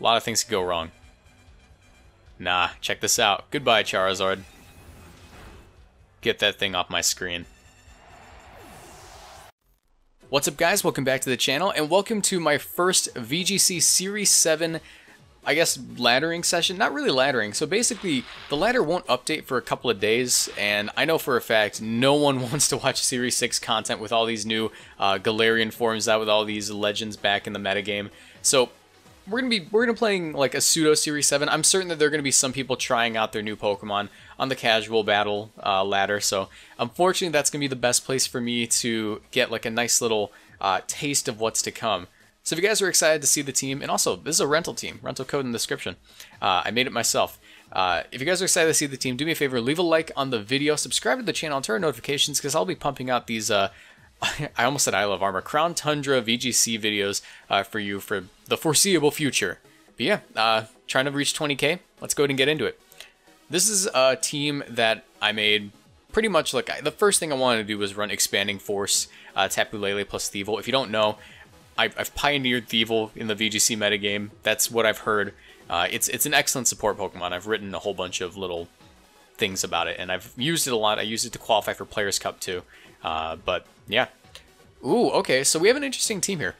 A lot of things could go wrong. Nah, check this out. Goodbye, Charizard. Get that thing off my screen. What's up guys, welcome back to the channel, and welcome to my first VGC Series 7 I guess laddering session, not really laddering. So basically, the ladder won't update for a couple of days, and I know for a fact no one wants to watch Series 6 content with all these new uh, Galarian forms out with all these legends back in the metagame. So we're gonna be we're gonna playing like a pseudo Series 7. I'm certain that there are gonna be some people trying out their new Pokemon on the casual battle uh, ladder. So unfortunately, that's gonna be the best place for me to get like a nice little uh, taste of what's to come. So if you guys are excited to see the team, and also this is a rental team, rental code in the description. Uh, I made it myself. Uh, if you guys are excited to see the team, do me a favor, leave a like on the video, subscribe to the channel, and turn notifications because I'll be pumping out these. Uh, I almost said Isle of Armor Crown Tundra VGC videos uh, for you for the foreseeable future. But yeah, uh, trying to reach 20k. Let's go ahead and get into it. This is a team that I made pretty much like the first thing I wanted to do was run Expanding Force, uh, Tapu Lele plus Thievul. If you don't know, I've, I've pioneered Thievul in the VGC metagame. That's what I've heard. Uh, it's it's an excellent support Pokemon. I've written a whole bunch of little things about it, and I've used it a lot. I used it to qualify for Players Cup too. Uh, but yeah. Ooh, okay. So we have an interesting team here.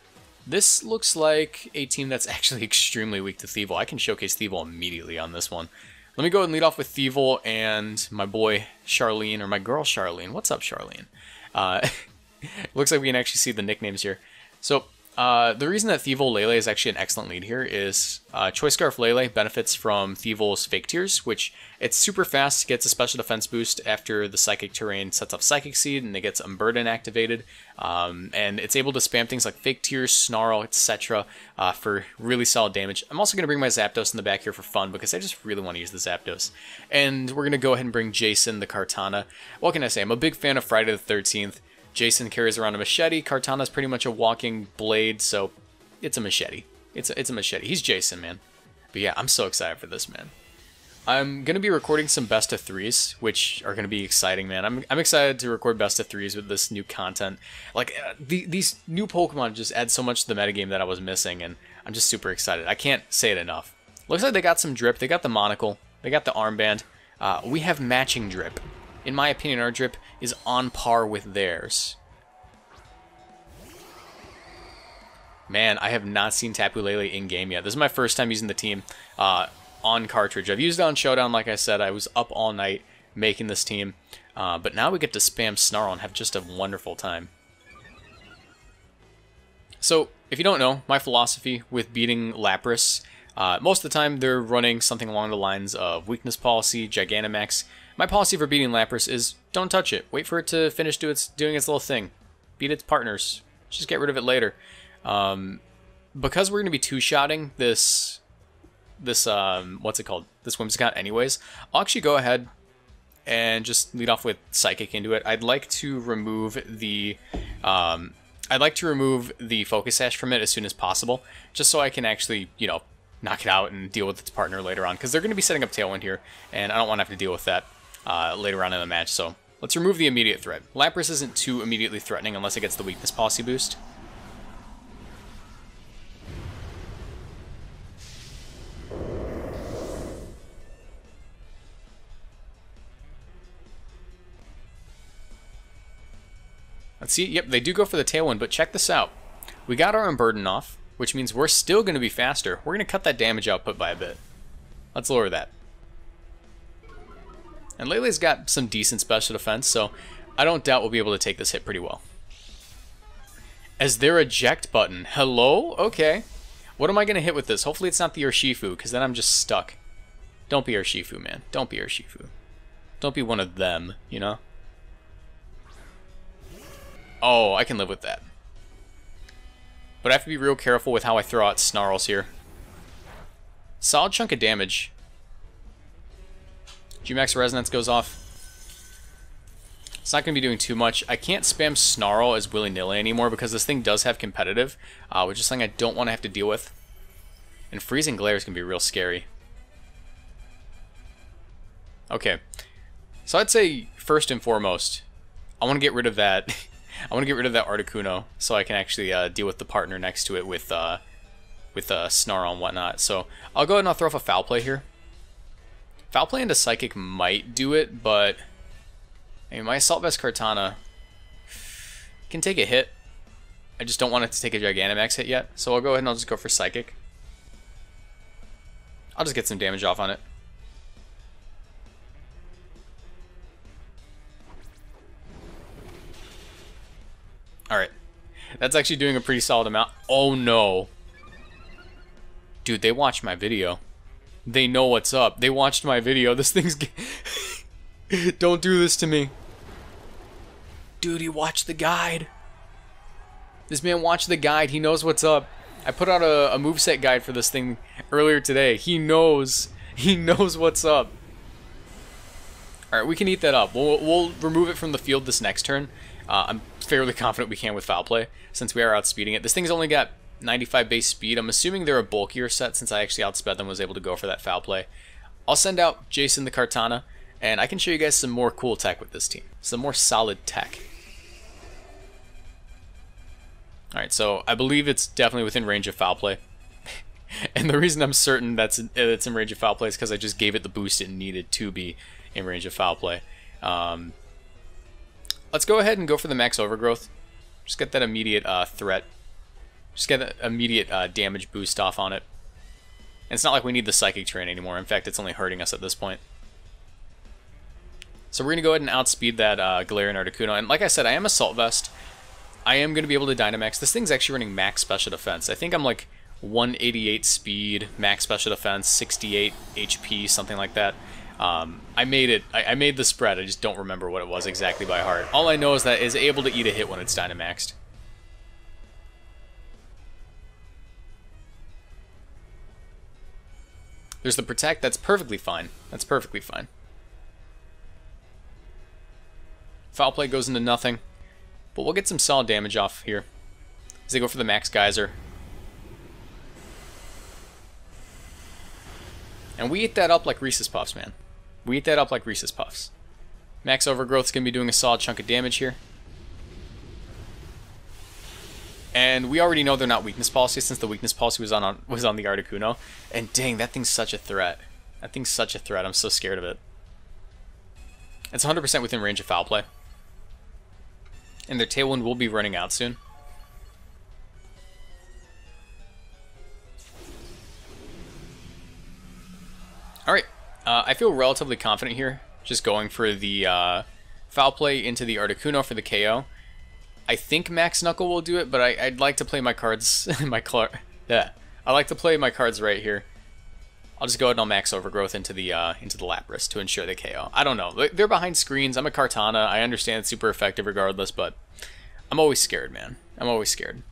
This looks like a team that's actually extremely weak to Thievul. I can showcase Thievul immediately on this one. Let me go and lead off with Thievul and my boy Charlene, or my girl Charlene. What's up, Charlene? Uh, looks like we can actually see the nicknames here. So uh, the reason that Thievul Lele is actually an excellent lead here is uh, Choice Scarf Lele benefits from Thievul's Fake Tears, which it's super fast, gets a special defense boost after the Psychic Terrain sets off Psychic Seed and it gets Unburden activated. Um, and it's able to spam things like Fake Tears, Snarl, etc. Uh, for really solid damage. I'm also going to bring my Zapdos in the back here for fun because I just really want to use the Zapdos. And we're going to go ahead and bring Jason the Kartana. What can I say? I'm a big fan of Friday the 13th. Jason carries around a machete. Kartana's pretty much a walking blade, so it's a machete. It's a, it's a machete. He's Jason, man. But yeah, I'm so excited for this, man. I'm going to be recording some best of threes, which are going to be exciting, man. I'm, I'm excited to record best of threes with this new content. Like, uh, the, these new Pokemon just add so much to the metagame that I was missing, and I'm just super excited. I can't say it enough. Looks like they got some drip. They got the monocle. They got the armband. Uh, we have matching drip in my opinion, our drip is on par with theirs. Man, I have not seen Tapu Lele in-game yet. This is my first time using the team uh, on cartridge. I've used it on Showdown, like I said. I was up all night making this team. Uh, but now we get to spam Snarl and have just a wonderful time. So, if you don't know, my philosophy with beating Lapras, uh, most of the time they're running something along the lines of Weakness Policy, Gigantamax, my policy for beating Lapras is don't touch it. Wait for it to finish do its, doing its little thing. Beat its partners. Just get rid of it later. Um, because we're going to be two-shotting this, this um, what's it called? This Whimsicott anyways, I'll actually go ahead and just lead off with Psychic into it. I'd like to remove the, um, I'd like to remove the Focus Sash from it as soon as possible, just so I can actually, you know, knock it out and deal with its partner later on, because they're going to be setting up Tailwind here, and I don't want to have to deal with that uh, later on in the match, so let's remove the immediate threat. Lapras isn't too immediately threatening unless it gets the weakness policy boost. Let's see. Yep, they do go for the Tailwind, but check this out. We got our Unburden off, which means we're still going to be faster. We're going to cut that damage output by a bit. Let's lower that. And Lele's got some decent special defense, so I don't doubt we'll be able to take this hit pretty well. As their eject button. Hello? Okay. What am I going to hit with this? Hopefully it's not the Urshifu, because then I'm just stuck. Don't be Urshifu, man. Don't be Urshifu. Don't be one of them, you know? Oh, I can live with that. But I have to be real careful with how I throw out snarls here. Solid chunk of damage. Gmax Resonance goes off. It's not going to be doing too much. I can't spam Snarl as willy-nilly anymore because this thing does have competitive, uh, which is something I don't want to have to deal with. And Freezing Glare is going to be real scary. Okay. So I'd say, first and foremost, I want to get rid of that... I want to get rid of that Articuno so I can actually uh, deal with the partner next to it with uh, with uh, Snarl and whatnot. So I'll go ahead and I'll throw off a Foul Play here. Foul Play into Psychic might do it, but I mean, my Assault Vest Kartana can take a hit. I just don't want it to take a Gigantamax hit yet, so I'll go ahead and I'll just go for Psychic. I'll just get some damage off on it. Alright. That's actually doing a pretty solid amount. Oh no. Dude, they watched my video. They know what's up. They watched my video. This thing's... Don't do this to me. Dude, he watched the guide. This man watched the guide. He knows what's up. I put out a, a moveset guide for this thing earlier today. He knows. He knows what's up. Alright, we can eat that up. We'll, we'll remove it from the field this next turn. Uh, I'm fairly confident we can with foul play, since we are outspeeding it. This thing's only got 95 base speed. I'm assuming they're a bulkier set, since I actually outsped them was able to go for that foul play. I'll send out Jason the Kartana, and I can show you guys some more cool tech with this team. Some more solid tech. Alright, so I believe it's definitely within range of foul play. and the reason I'm certain that's it's in range of foul play is because I just gave it the boost it needed to be in range of foul play. Um, let's go ahead and go for the max overgrowth. Just get that immediate uh, threat. Just get an immediate uh, damage boost off on it. And it's not like we need the Psychic Terrain anymore. In fact, it's only hurting us at this point. So we're going to go ahead and outspeed that uh, Galarian Articuno. And like I said, I am Assault Vest. I am going to be able to Dynamax. This thing's actually running max special defense. I think I'm like 188 speed, max special defense, 68 HP, something like that. Um, I made it. I, I, made the spread. I just don't remember what it was exactly by heart. All I know is that it's able to eat a hit when it's Dynamaxed. There's the protect. That's perfectly fine. That's perfectly fine. Foul play goes into nothing. But we'll get some solid damage off here. As they go for the max geyser. And we eat that up like Reese's Puffs, man. We eat that up like Reese's Puffs. Max Overgrowth's going to be doing a solid chunk of damage here. And we already know they're not weakness policy since the weakness policy was on, was on the Articuno. And dang, that thing's such a threat. That thing's such a threat. I'm so scared of it. It's 100% within range of foul play. And their Tailwind will be running out soon. Alright, uh, I feel relatively confident here, just going for the uh, foul play into the Articuno for the KO. I think Max Knuckle will do it, but I, would like to play my cards, my car, yeah, I like to play my cards right here. I'll just go ahead and I'll max Overgrowth into the uh, into the Lapras to ensure the KO. I don't know. They're behind screens. I'm a Kartana. I understand it's super effective regardless, but I'm always scared, man. I'm always scared.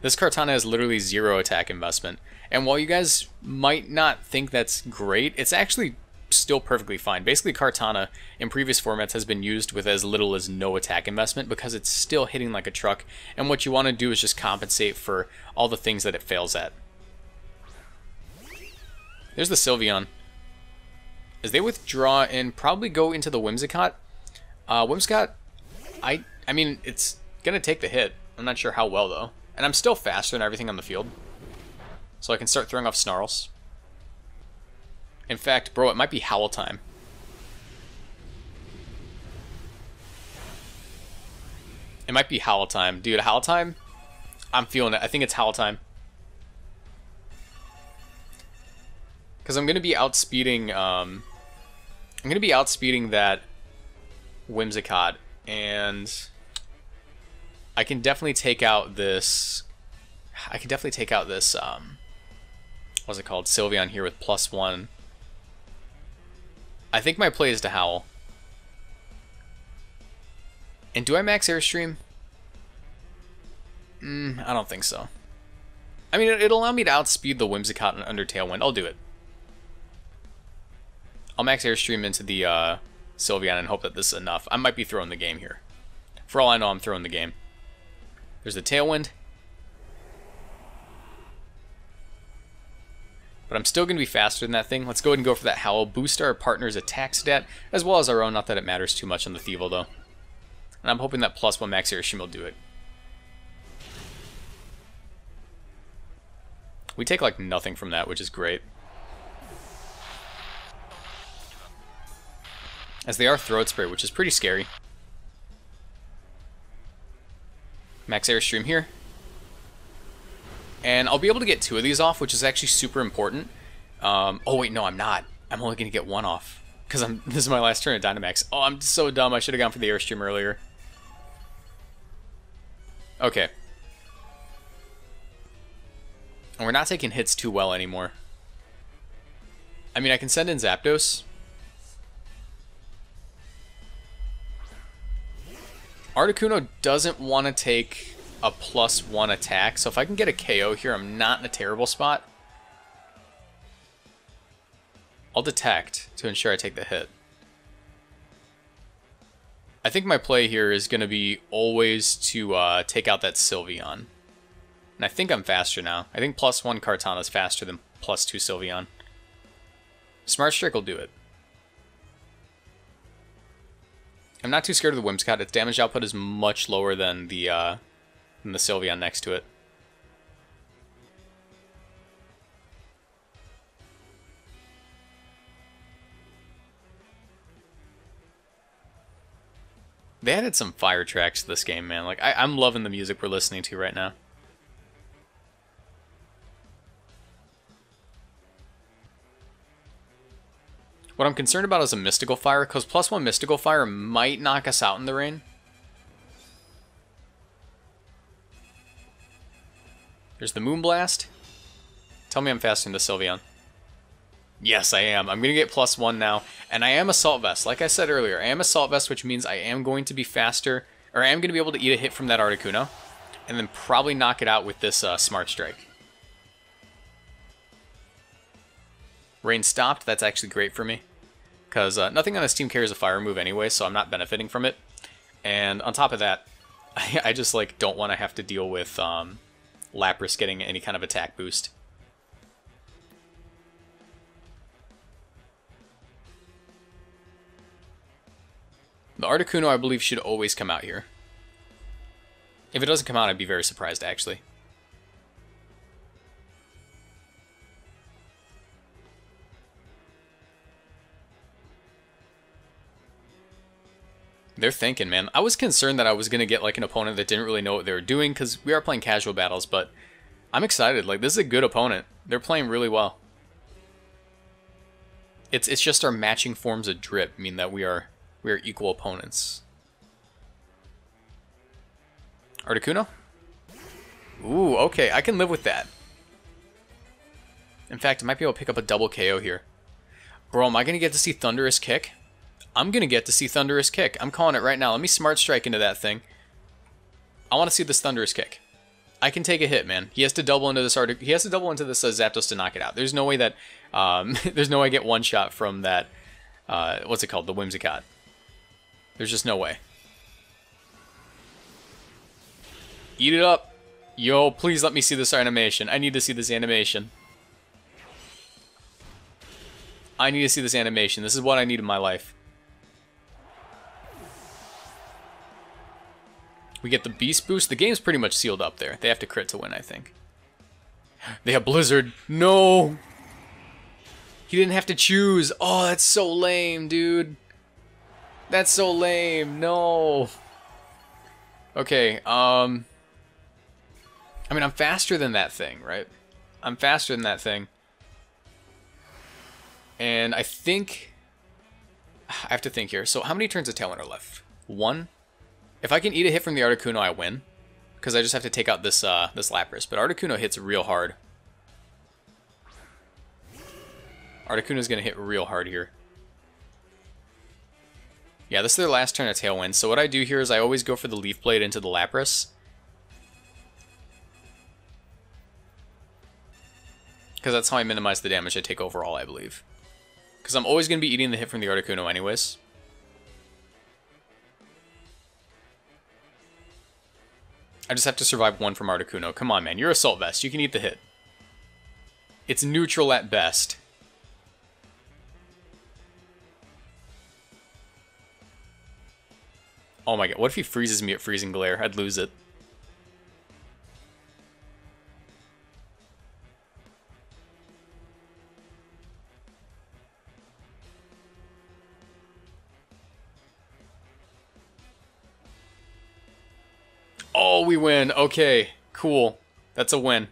This Kartana has literally zero attack investment. And while you guys might not think that's great, it's actually still perfectly fine. Basically, Kartana in previous formats has been used with as little as no attack investment because it's still hitting like a truck. And what you want to do is just compensate for all the things that it fails at. There's the Sylveon. As they withdraw and probably go into the Whimsicott, uh, Whimsicott, I I mean, it's going to take the hit. I'm not sure how well, though. And I'm still faster than everything on the field. So I can start throwing off Snarls. In fact, bro, it might be Howl time. It might be Howl time. Dude, Howl time? I'm feeling it. I think it's Howl time. Because I'm going to be outspeeding, um, I'm going to be outspeeding that Whimsicott, and I can definitely take out this, I can definitely take out this, um, what's it called, Sylveon here with plus one. I think my play is to Howl. And do I max Airstream? Mm, I don't think so. I mean, it'll allow me to outspeed the Whimsicott and Under Tailwind. I'll do it. I'll max Airstream into the uh, Sylveon and hope that this is enough. I might be throwing the game here. For all I know, I'm throwing the game. There's the Tailwind. But I'm still going to be faster than that thing. Let's go ahead and go for that Howl. Boost our partner's attack stat, as well as our own. Not that it matters too much on the Thievul, though. And I'm hoping that plus one max Airstream will do it. We take like nothing from that, which is great. As they are throat spray, which is pretty scary. Max Airstream here. And I'll be able to get two of these off, which is actually super important. Um, oh wait, no, I'm not. I'm only going to get one off. Because I'm this is my last turn at Dynamax. Oh, I'm so dumb. I should have gone for the Airstream earlier. Okay. And we're not taking hits too well anymore. I mean, I can send in Zapdos. Articuno doesn't want to take a plus one attack, so if I can get a KO here, I'm not in a terrible spot. I'll detect to ensure I take the hit. I think my play here is going to be always to uh, take out that Sylveon. And I think I'm faster now. I think plus one Kartana is faster than plus two Sylveon. Smart Strike will do it. I'm not too scared of the Whimsicott. Its damage output is much lower than the uh, than the Sylveon next to it. They added some fire tracks to this game, man. Like, I, I'm loving the music we're listening to right now. What I'm concerned about is a Mystical Fire, because plus one Mystical Fire might knock us out in the rain. There's the Moonblast. Tell me I'm faster than the Sylveon. Yes, I am. I'm going to get plus one now. And I am Assault Vest. Like I said earlier, I am Assault Vest, which means I am going to be faster, or I am going to be able to eat a hit from that Articuno, and then probably knock it out with this uh, Smart Strike. Rain stopped. That's actually great for me. Because uh, nothing on this team carries a fire move anyway, so I'm not benefiting from it. And on top of that, I, I just like don't want to have to deal with um, Lapras getting any kind of attack boost. The Articuno, I believe, should always come out here. If it doesn't come out, I'd be very surprised, actually. They're thinking, man. I was concerned that I was going to get like an opponent that didn't really know what they were doing because we are playing casual battles, but I'm excited. Like, this is a good opponent. They're playing really well. It's it's just our matching forms of drip mean that we are we are equal opponents. Articuno? Ooh, okay, I can live with that. In fact, I might be able to pick up a double KO here. Bro, am I going to get to see Thunderous Kick? I'm going to get to see Thunderous Kick. I'm calling it right now. Let me Smart Strike into that thing. I want to see this Thunderous Kick. I can take a hit, man. He has to double into this Artic he has to double into this uh, Zapdos to knock it out. There's no way that um, there's no way I get one shot from that uh, what's it called? The Whimsicott. There's just no way. Eat it up. Yo, please let me see this animation. I need to see this animation. I need to see this animation. This is what I need in my life. We get the Beast Boost. The game's pretty much sealed up there. They have to crit to win, I think. They have Blizzard. No! He didn't have to choose. Oh, that's so lame, dude. That's so lame. No. Okay, um... I mean, I'm faster than that thing, right? I'm faster than that thing. And I think... I have to think here. So how many turns of Tailwind are left? One? If I can eat a hit from the Articuno, I win. Because I just have to take out this uh, this Lapras. But Articuno hits real hard. Articuno's going to hit real hard here. Yeah, this is their last turn of Tailwind, so what I do here is I always go for the Leaf Blade into the Lapras. Because that's how I minimize the damage I take overall, I believe. Because I'm always going to be eating the hit from the Articuno anyways. I just have to survive one from Articuno. Come on, man. You're Assault Vest. You can eat the hit. It's neutral at best. Oh my god, what if he freezes me at Freezing Glare? I'd lose it. Win. Okay, cool. That's a win.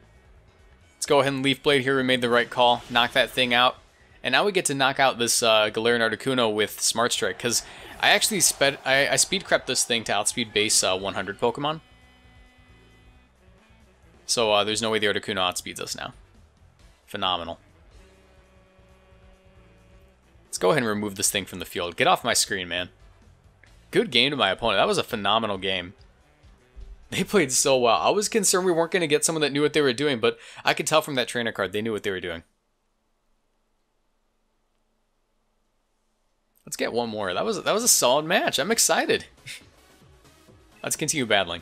Let's go ahead and Leaf Blade here. We made the right call. Knock that thing out. And now we get to knock out this uh, Galarian Articuno with Smart Strike, because I actually sped I, I speed crept this thing to outspeed base uh, 100 Pokemon. So uh, there's no way the Articuno outspeeds us now. Phenomenal. Let's go ahead and remove this thing from the field. Get off my screen, man. Good game to my opponent. That was a phenomenal game. They played so well. I was concerned we weren't going to get someone that knew what they were doing, but I could tell from that trainer card they knew what they were doing. Let's get one more. That was that was a solid match. I'm excited. Let's continue battling.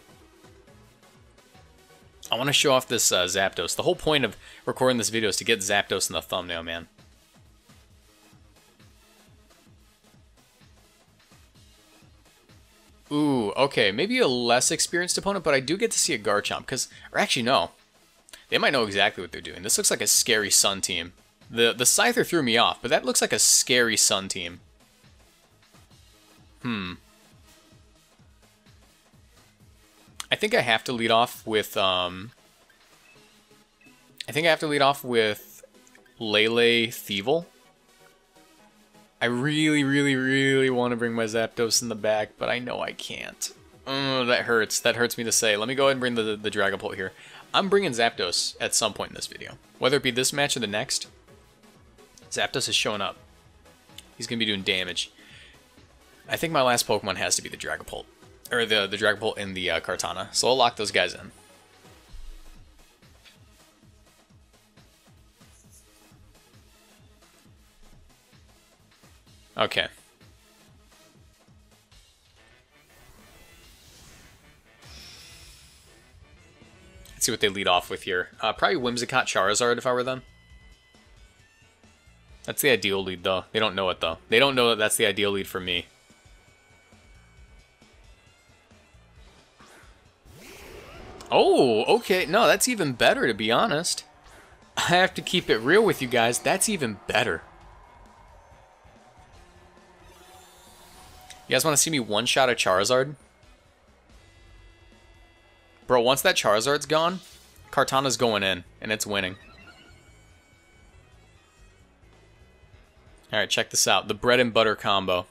I want to show off this uh, Zapdos. The whole point of recording this video is to get Zapdos in the thumbnail, man. Ooh, okay, maybe a less experienced opponent, but I do get to see a Garchomp, because, or actually no, they might know exactly what they're doing. This looks like a scary Sun team. The, the Scyther threw me off, but that looks like a scary Sun team. Hmm. I think I have to lead off with, um... I think I have to lead off with Lele Thievul. I really, really, really want to bring my Zapdos in the back, but I know I can't. Oh, that hurts. That hurts me to say. Let me go ahead and bring the, the, Dragapult here. I'm bringing Zapdos at some point in this video. Whether it be this match or the next, Zapdos is showing up. He's going to be doing damage. I think my last Pokemon has to be the Dragapult. Or the, the Dragapult and the uh, Kartana. So I'll lock those guys in. Okay. Let's see what they lead off with here. Uh, probably Whimsicott Charizard if I were them. That's the ideal lead, though. They don't know it, though. They don't know that that's the ideal lead for me. Oh, okay. No, that's even better, to be honest. I have to keep it real with you guys. That's even better. You guys want to see me one-shot a Charizard? Bro, once that Charizard's gone, Kartana's going in, and it's winning. Alright, check this out. The bread and butter combo.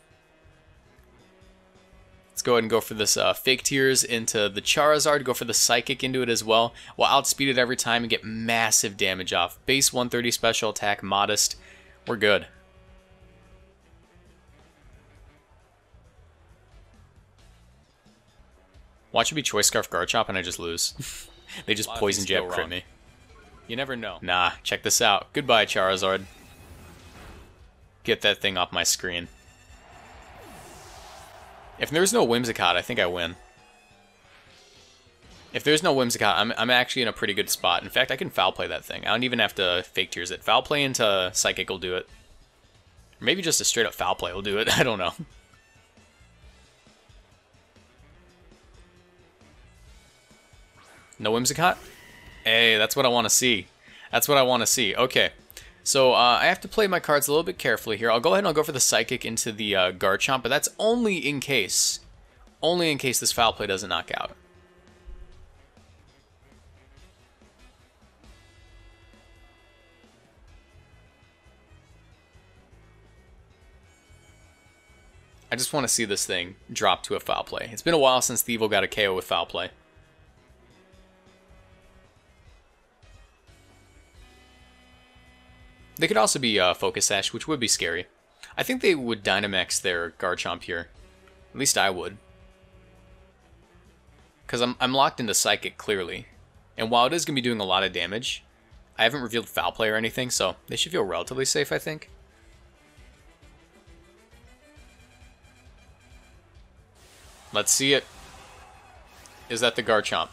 Let's go ahead and go for this uh, Fake Tears into the Charizard. Go for the Psychic into it as well. We'll outspeed it every time and get massive damage off. Base 130 special attack, modest. We're good. Watch it be Choice Scarf Garchomp and I just lose. they just poison jab crit me. You never know. Nah, check this out. Goodbye, Charizard. Get that thing off my screen. If there's no Whimsicott, I think I win. If there's no Whimsicott, I'm, I'm actually in a pretty good spot. In fact, I can Foul Play that thing. I don't even have to Fake Tears it. Foul Play into Psychic will do it. Or maybe just a straight up Foul Play will do it. I don't know. No Whimsicott? Hey, that's what I want to see. That's what I want to see. Okay. So uh, I have to play my cards a little bit carefully here. I'll go ahead and I'll go for the Psychic into the uh, Garchomp, but that's only in case. Only in case this Foul Play doesn't knock out. I just want to see this thing drop to a foul play. It's been a while since Thievul got a KO with foul play. They could also be uh, Focus Sash, which would be scary. I think they would Dynamax their Garchomp here. At least I would. Because I'm, I'm locked into Psychic, clearly. And while it is going to be doing a lot of damage, I haven't revealed Foul Play or anything, so they should feel relatively safe, I think. Let's see it. Is that the Garchomp?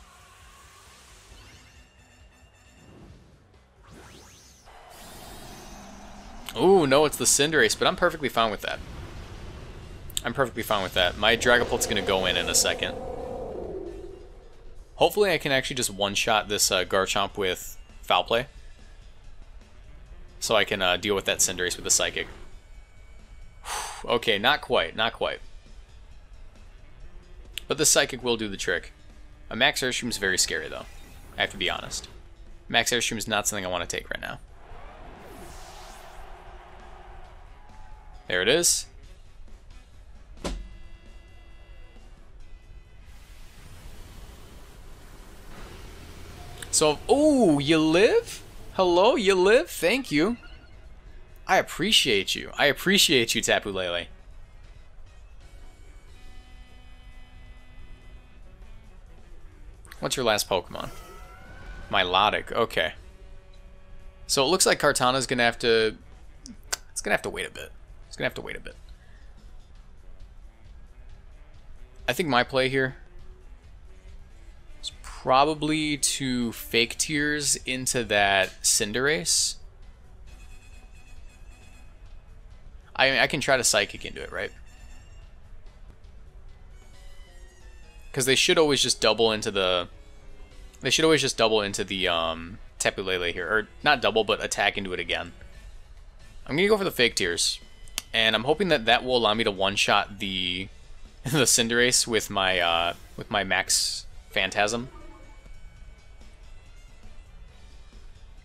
Ooh, no, it's the Cinderace, but I'm perfectly fine with that. I'm perfectly fine with that. My Dragapult's going to go in in a second. Hopefully I can actually just one-shot this uh, Garchomp with Foul Play. So I can uh, deal with that Cinderace with the Psychic. okay, not quite, not quite. But the Psychic will do the trick. A Max Airstream is very scary, though. I have to be honest. Max Airstream is not something I want to take right now. There it is. So, oh, you live? Hello, you live? Thank you. I appreciate you. I appreciate you, Tapu Lele. What's your last Pokemon? Milotic, okay. So it looks like Kartana's gonna have to... It's gonna have to wait a bit. It's gonna have to wait a bit. I think my play here is probably to fake tears into that Cinderace. I mean, I can try to Psychic into it, right? Because they should always just double into the... They should always just double into the um, Tapu here. Or not double, but attack into it again. I'm going to go for the Fake Tears. And I'm hoping that that will allow me to one-shot the the Cinderace with my uh, with my Max Phantasm.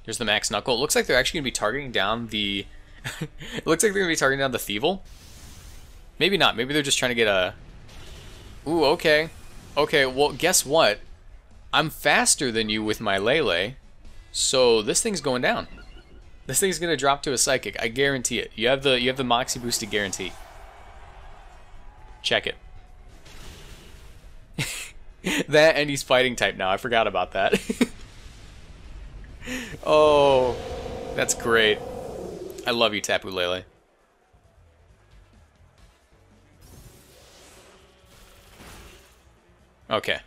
Here's the Max Knuckle. It looks like they're actually to be targeting down the... it looks like they're to be targeting down the Thievul. Maybe not. Maybe they're just trying to get a... Ooh, okay. Okay, well, guess what? I'm faster than you with my Lele, so this thing's going down. This thing's gonna drop to a psychic. I guarantee it. You have the you have the Moxie boosted guarantee. Check it. that and he's fighting type now. I forgot about that. oh, that's great. I love you, Tapu Lele. Okay.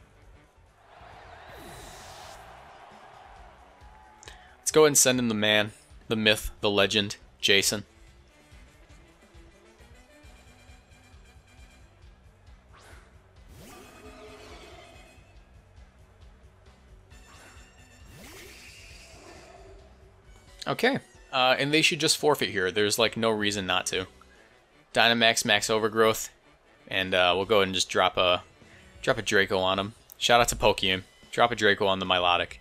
Let's go ahead and send in the man, the myth, the legend, Jason. Okay, uh, and they should just forfeit here. There's like no reason not to. Dynamax, Max Overgrowth, and uh, we'll go ahead and just drop a Drop a Draco on him. Shout out to Pokeaim. Drop a Draco on the Milotic.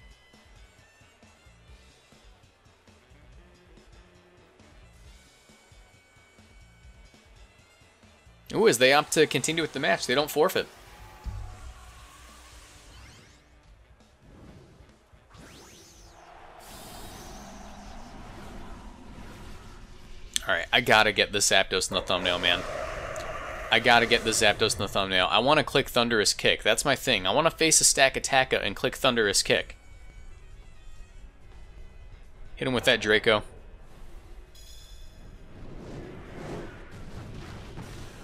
Ooh, as they opt to continue with the match, they don't forfeit. Alright, I gotta get the Zapdos in the thumbnail, man. I gotta get the Zapdos in the thumbnail. I want to click Thunderous Kick. That's my thing. I want to face a Stakataka and click Thunderous Kick. Hit him with that Draco.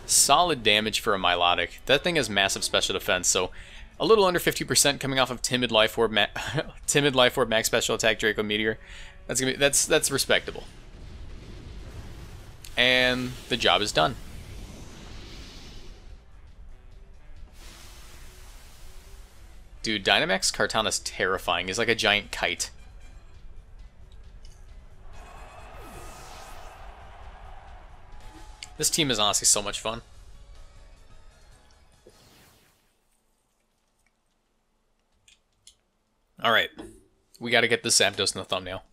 Solid damage for a Milotic. That thing has massive special defense, so a little under 50% coming off of Timid Life Orb, Ma Timid Life Orb Max Special Attack Draco Meteor. That's gonna be that's that's respectable. And the job is done. Dude, Dynamax Kartana's terrifying. He's like a giant kite. This team is honestly so much fun. Alright. We gotta get the Zapdos in the thumbnail.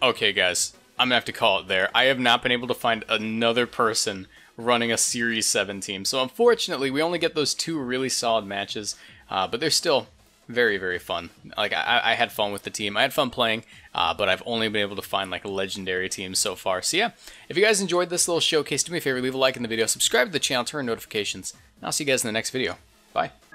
Okay, guys. I'm gonna have to call it there. I have not been able to find another person running a Series 7 team. So unfortunately, we only get those two really solid matches. Uh, but they're still very very fun. Like I, I, had fun with the team. I had fun playing uh, but i've only been able to find like legendary teams so far. So yeah if you guys enjoyed this little showcase do me a favor leave a like in the video subscribe to the channel turn on notifications and i'll see you guys in the next video. Bye